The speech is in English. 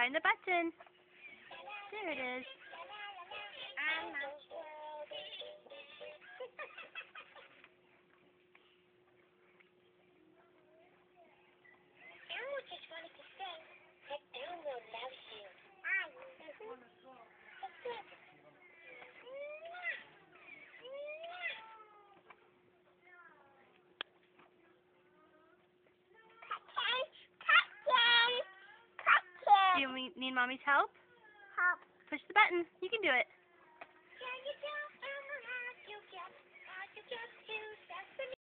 Find the button. There it is. Do you need mommy's help? Help. Push the button. You can do it.